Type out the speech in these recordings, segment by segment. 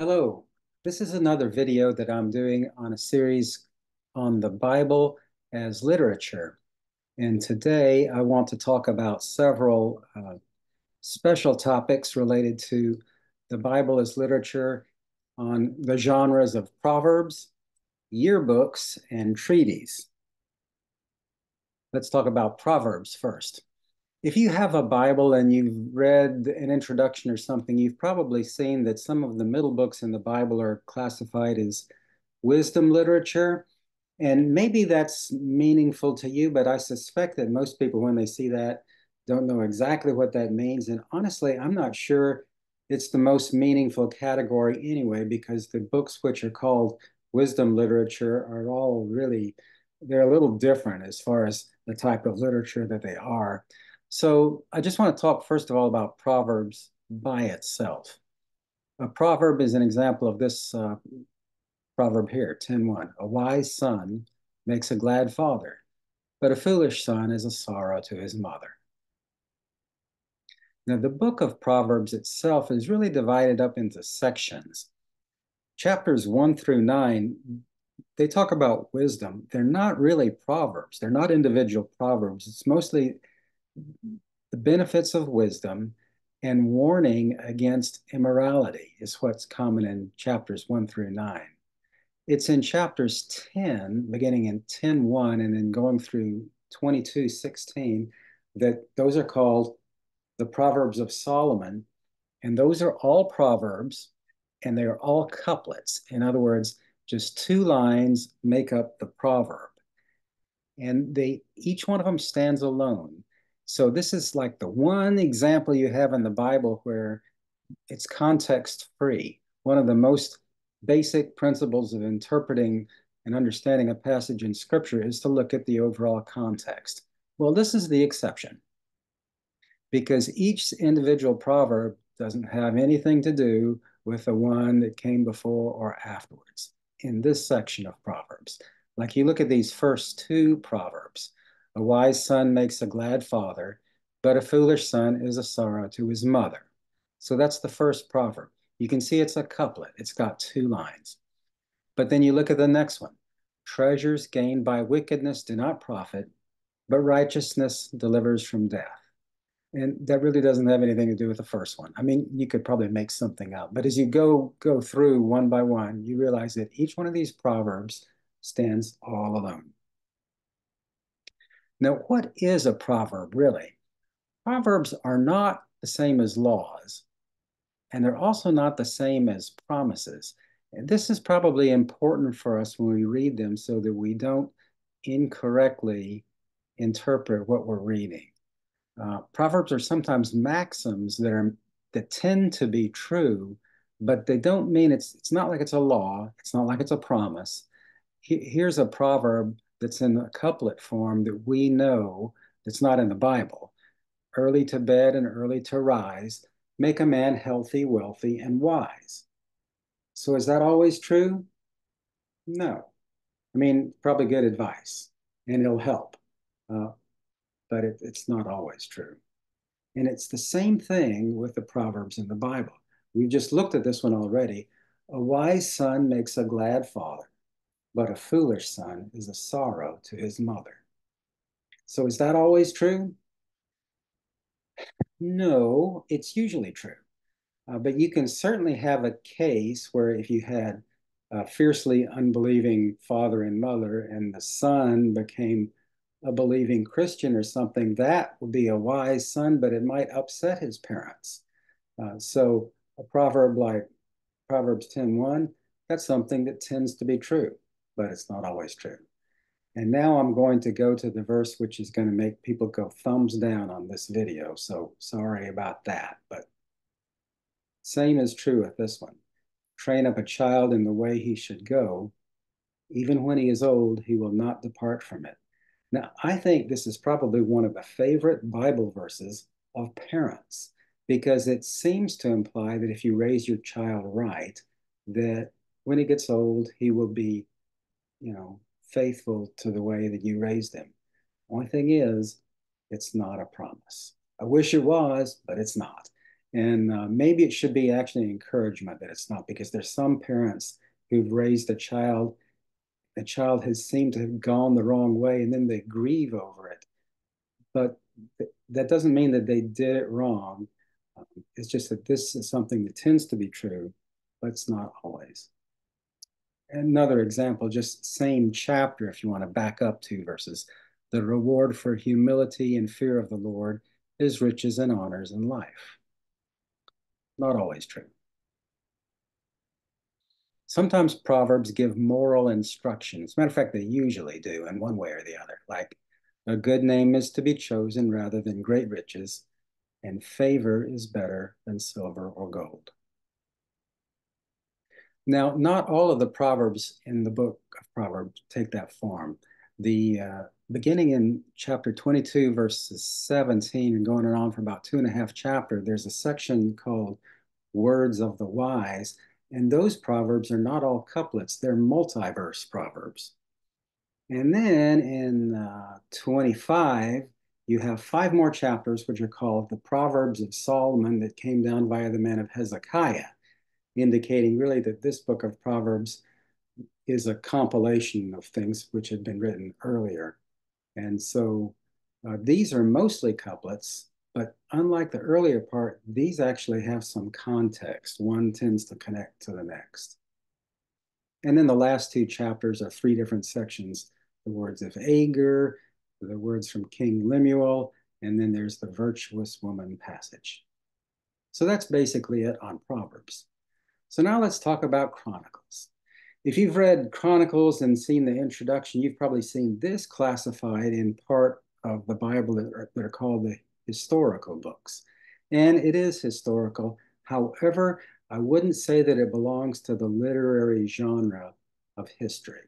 Hello, this is another video that I'm doing on a series on the Bible as literature. And today I want to talk about several uh, special topics related to the Bible as literature on the genres of proverbs, yearbooks, and treaties. Let's talk about proverbs first if you have a Bible and you've read an introduction or something, you've probably seen that some of the middle books in the Bible are classified as wisdom literature. And maybe that's meaningful to you, but I suspect that most people, when they see that, don't know exactly what that means. And honestly, I'm not sure it's the most meaningful category anyway, because the books which are called wisdom literature are all really, they're a little different as far as the type of literature that they are. So I just want to talk first of all about Proverbs by itself. A proverb is an example of this uh, proverb here, 10.1. A wise son makes a glad father, but a foolish son is a sorrow to his mother. Now, the book of Proverbs itself is really divided up into sections. Chapters 1 through 9, they talk about wisdom. They're not really proverbs. They're not individual proverbs. It's mostly the benefits of wisdom and warning against immorality is what's common in chapters 1 through 9. It's in chapters 10, beginning in 10.1 and then going through 22.16, that those are called the Proverbs of Solomon. And those are all Proverbs and they are all couplets. In other words, just two lines make up the proverb. And they each one of them stands alone. So this is like the one example you have in the Bible where it's context free. One of the most basic principles of interpreting and understanding a passage in scripture is to look at the overall context. Well, this is the exception because each individual proverb doesn't have anything to do with the one that came before or afterwards in this section of Proverbs. Like you look at these first two Proverbs, a wise son makes a glad father, but a foolish son is a sorrow to his mother. So that's the first proverb. You can see it's a couplet. It's got two lines. But then you look at the next one. Treasures gained by wickedness do not profit, but righteousness delivers from death. And that really doesn't have anything to do with the first one. I mean, you could probably make something up, but as you go go through one by one, you realize that each one of these proverbs stands all alone. Now, what is a proverb really? Proverbs are not the same as laws, and they're also not the same as promises. And this is probably important for us when we read them so that we don't incorrectly interpret what we're reading. Uh, proverbs are sometimes maxims that are that tend to be true, but they don't mean it's it's not like it's a law. It's not like it's a promise. He, here's a proverb that's in a couplet form that we know that's not in the Bible. Early to bed and early to rise make a man healthy, wealthy, and wise. So is that always true? No. I mean, probably good advice and it'll help, uh, but it, it's not always true. And it's the same thing with the Proverbs in the Bible. We've just looked at this one already. A wise son makes a glad father but a foolish son is a sorrow to his mother. So is that always true? No, it's usually true. Uh, but you can certainly have a case where if you had a fiercely unbelieving father and mother and the son became a believing Christian or something, that would be a wise son, but it might upset his parents. Uh, so a proverb like Proverbs 10.1, that's something that tends to be true but it's not always true. And now I'm going to go to the verse which is going to make people go thumbs down on this video. So sorry about that, but same is true with this one. Train up a child in the way he should go. Even when he is old, he will not depart from it. Now, I think this is probably one of the favorite Bible verses of parents because it seems to imply that if you raise your child right, that when he gets old, he will be you know, faithful to the way that you raised them. Only thing is, it's not a promise. I wish it was, but it's not. And uh, maybe it should be actually encouragement that it's not, because there's some parents who've raised a child, the child has seemed to have gone the wrong way, and then they grieve over it. But th that doesn't mean that they did it wrong. Um, it's just that this is something that tends to be true, but it's not always. Another example, just same chapter, if you want to back up two verses. The reward for humility and fear of the Lord is riches and honors in life. Not always true. Sometimes Proverbs give moral instruction. As a matter of fact, they usually do in one way or the other. Like, a good name is to be chosen rather than great riches, and favor is better than silver or gold. Now, not all of the Proverbs in the book of Proverbs take that form. The uh, beginning in chapter 22, verses 17, and going on for about two and a half chapter, there's a section called Words of the Wise. And those proverbs are not all couplets, they're multiverse proverbs. And then in uh, 25, you have five more chapters, which are called the Proverbs of Solomon that came down via the man of Hezekiah, indicating really that this book of Proverbs is a compilation of things which had been written earlier. And so uh, these are mostly couplets, but unlike the earlier part, these actually have some context. One tends to connect to the next. And then the last two chapters are three different sections, the words of Agur, the words from King Lemuel, and then there's the virtuous woman passage. So that's basically it on Proverbs. So now let's talk about Chronicles. If you've read Chronicles and seen the introduction, you've probably seen this classified in part of the Bible that are, that are called the historical books. And it is historical. However, I wouldn't say that it belongs to the literary genre of history.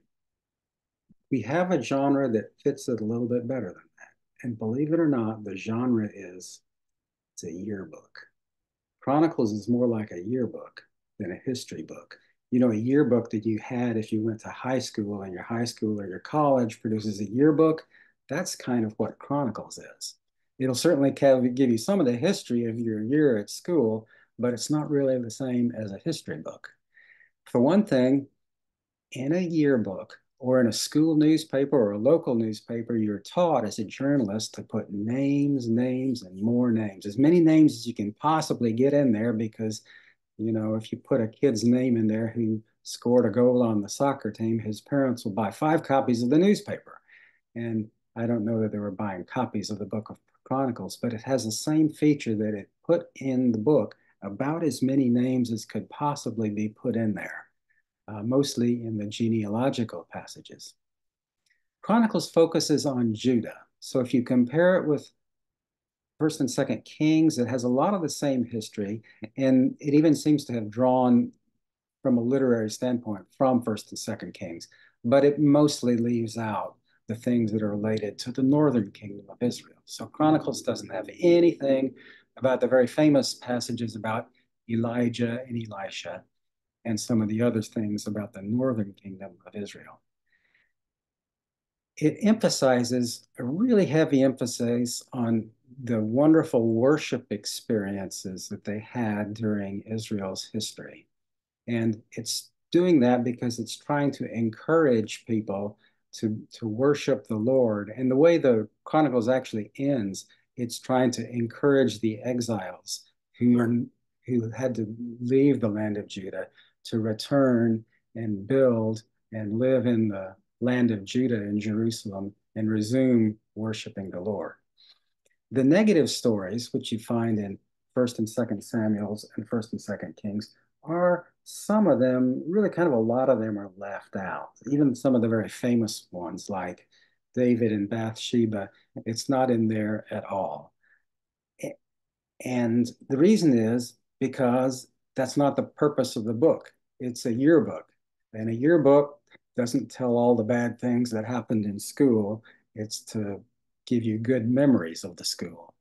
We have a genre that fits it a little bit better than that. And believe it or not, the genre is it's a yearbook. Chronicles is more like a yearbook than a history book you know, a yearbook that you had if you went to high school and your high school or your college produces a yearbook, that's kind of what Chronicles is. It'll certainly give you some of the history of your year at school, but it's not really the same as a history book. For one thing, in a yearbook or in a school newspaper or a local newspaper, you're taught as a journalist to put names, names, and more names, as many names as you can possibly get in there because you know, if you put a kid's name in there who scored a goal on the soccer team, his parents will buy five copies of the newspaper. And I don't know that they were buying copies of the Book of Chronicles, but it has the same feature that it put in the book about as many names as could possibly be put in there, uh, mostly in the genealogical passages. Chronicles focuses on Judah. So if you compare it with First and Second Kings. It has a lot of the same history, and it even seems to have drawn, from a literary standpoint, from First and Second Kings. But it mostly leaves out the things that are related to the northern kingdom of Israel. So Chronicles doesn't have anything about the very famous passages about Elijah and Elisha and some of the other things about the northern kingdom of Israel it emphasizes a really heavy emphasis on the wonderful worship experiences that they had during Israel's history. And it's doing that because it's trying to encourage people to, to worship the Lord. And the way the Chronicles actually ends, it's trying to encourage the exiles who are who had to leave the land of Judah to return and build and live in the land of Judah in Jerusalem and resume worshiping the Lord. The negative stories, which you find in First and Second Samuel's and First and Second Kings, are some of them, really kind of a lot of them are left out. Even some of the very famous ones like David and Bathsheba, it's not in there at all. And the reason is because that's not the purpose of the book. It's a yearbook. And a yearbook doesn't tell all the bad things that happened in school. It's to give you good memories of the school.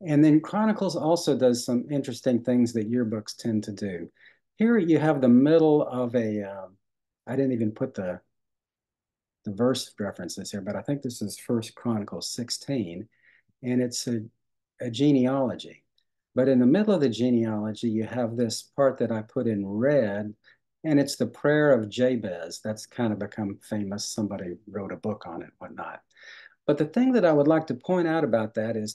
And then Chronicles also does some interesting things that yearbooks tend to do. Here you have the middle of a. Um, I didn't even put the, the verse references here, but I think this is First Chronicles 16, and it's a, a genealogy. But in the middle of the genealogy, you have this part that I put in red, and it's the prayer of Jabez. That's kind of become famous. Somebody wrote a book on it, whatnot. But the thing that I would like to point out about that is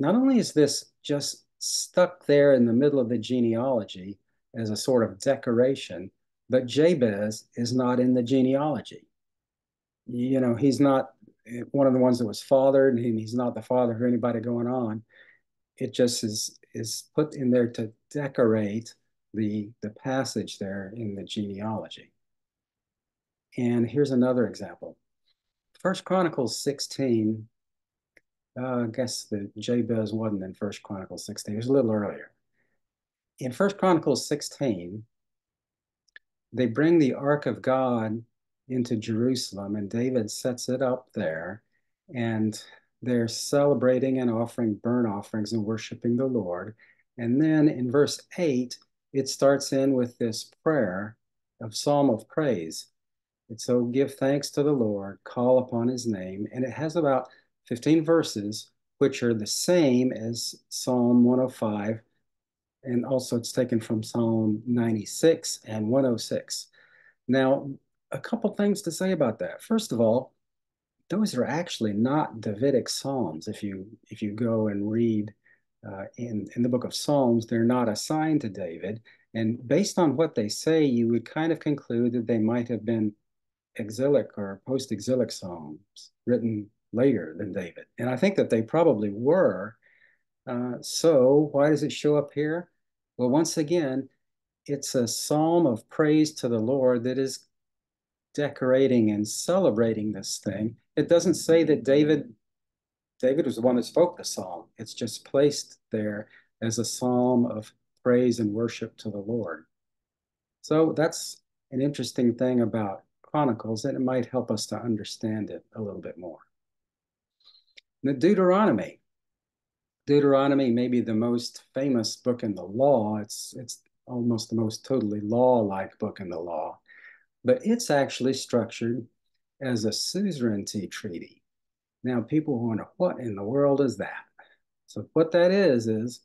not only is this just stuck there in the middle of the genealogy as a sort of decoration, but Jabez is not in the genealogy. You know, he's not eh, one of the ones that was fathered, and he's not the father of anybody going on. It just is is put in there to decorate the the passage there in the genealogy. And here's another example. First Chronicles 16, uh, I guess the Jabez wasn't in First Chronicles 16, it was a little earlier. In First Chronicles 16, they bring the Ark of God into Jerusalem, and David sets it up there, and they're celebrating and offering burnt offerings and worshiping the Lord. And then in verse 8, it starts in with this prayer of psalm of praise. And so give thanks to the Lord, call upon his name. And it has about 15 verses, which are the same as Psalm 105. And also it's taken from Psalm 96 and 106. Now, a couple things to say about that. First of all, those are actually not Davidic psalms. If you if you go and read uh, in in the book of Psalms, they're not assigned to David. And based on what they say, you would kind of conclude that they might have been exilic or post-exilic psalms written later than David. And I think that they probably were. Uh, so why does it show up here? Well, once again, it's a psalm of praise to the Lord that is decorating and celebrating this thing. It doesn't say that David David was the one that spoke the psalm. It's just placed there as a psalm of praise and worship to the Lord. So that's an interesting thing about Chronicles, and it might help us to understand it a little bit more. The Deuteronomy. Deuteronomy may be the most famous book in the law. It's, it's almost the most totally law-like book in the law but it's actually structured as a suzerainty treaty. Now, people wonder, what in the world is that? So what that is, is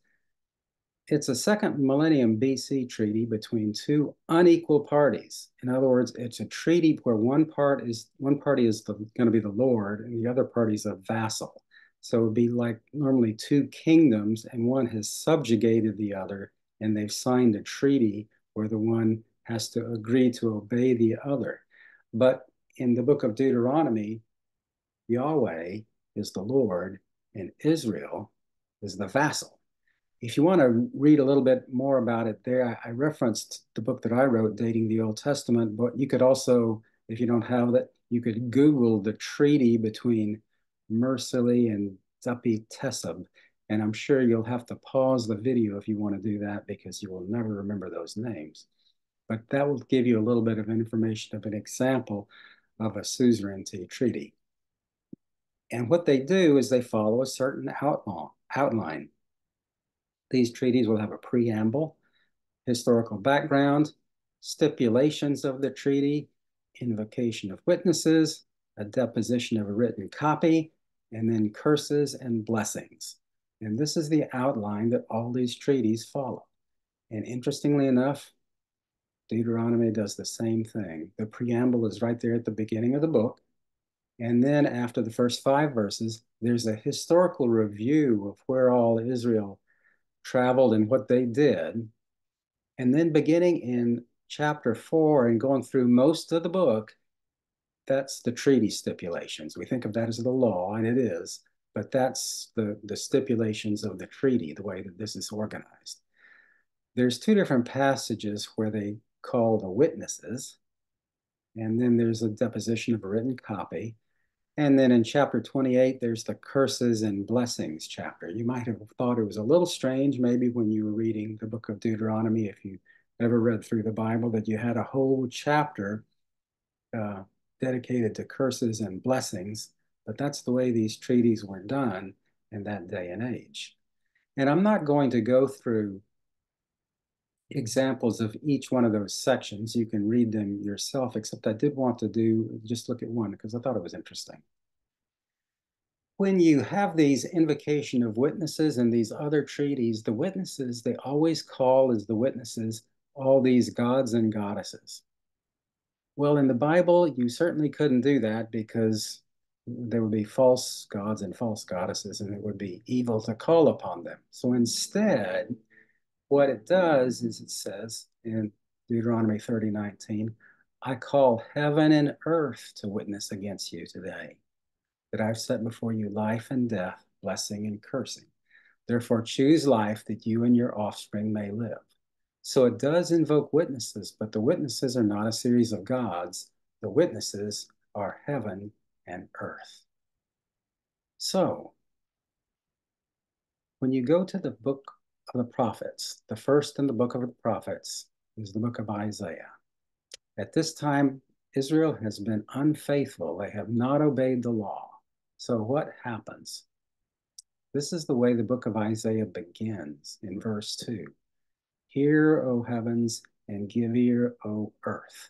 it's a second millennium BC treaty between two unequal parties. In other words, it's a treaty where one part is one party is going to be the lord and the other party is a vassal. So it would be like normally two kingdoms and one has subjugated the other and they've signed a treaty where the one has to agree to obey the other. But in the book of Deuteronomy, Yahweh is the Lord and Israel is the vassal. If you want to read a little bit more about it there, I, referenced the book that I wrote dating the Old Testament, but you could also, if you don't have that, you could Google the treaty between Mursili and Duppi Teshub. And I'm sure you'll have to pause the video if you want to do that because you will never remember those names but that will give you a little bit of information of an example of a suzerainty treaty. And what they do is they follow a certain outline. These treaties will have a preamble, historical background, stipulations of the treaty, invocation of witnesses, a deposition of a written copy, and then curses and blessings. And this is the outline that all these treaties follow. And interestingly enough, Deuteronomy does the same thing. The preamble is right there at the beginning of the book. And then after the first five verses, there's a historical review of where all Israel traveled and what they did. And then beginning in chapter four and going through most of the book, that's the treaty stipulations. We think of that as the law, and it is, but that's the, the stipulations of the treaty, the way that this is organized. There's two different passages where they call the witnesses. And then there's a deposition of a written copy. And then in chapter 28, there's the curses and blessings chapter. You might have thought it was a little strange, maybe when you were reading the book of Deuteronomy, if you ever read through the Bible, that you had a whole chapter uh, dedicated to curses and blessings. But that's the way these treaties were done in that day and age. And I'm not going to go through examples of each one of those sections. You can read them yourself, except I did want to do just look at one because I thought it was interesting. when you have these invocation of witnesses and these other treaties, the witnesses, they always call as the witnesses all these gods and goddesses. Well, in the Bible, you certainly couldn't do that because there would be false gods and false goddesses, and it would be evil to call upon them. So instead, what it does is it says in Deuteronomy 30, 19, I call heaven and earth to witness against you today, that I've set before you life and death, blessing and cursing. Therefore, choose life that you and your offspring may live. So it does invoke witnesses, but the witnesses are not a series of gods. The witnesses are heaven and earth. So, when you go to the book of the prophets, the first in the book of the prophets is the book of Isaiah. At this time, Israel has been unfaithful. They have not obeyed the law. So, what happens? This is the way the book of Isaiah begins in verse 2. Hear, O heavens, and give ear, O earth,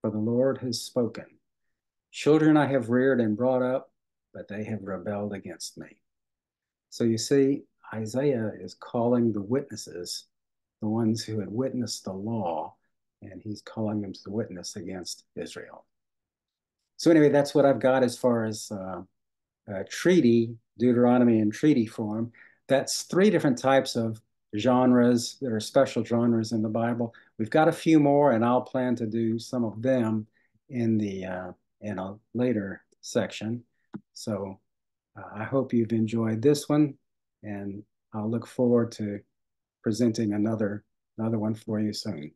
for the Lord has spoken. Children I have reared and brought up, but they have rebelled against me. So you see, Isaiah is calling the witnesses, the ones who had witnessed the law, and he's calling them to witness against Israel. So anyway, that's what I've got as far as uh, treaty, Deuteronomy in treaty form. That's three different types of genres that are special genres in the Bible. We've got a few more, and I'll plan to do some of them in the uh, in a later section. So uh, I hope you've enjoyed this one, and I'll look forward to presenting another another one for you soon.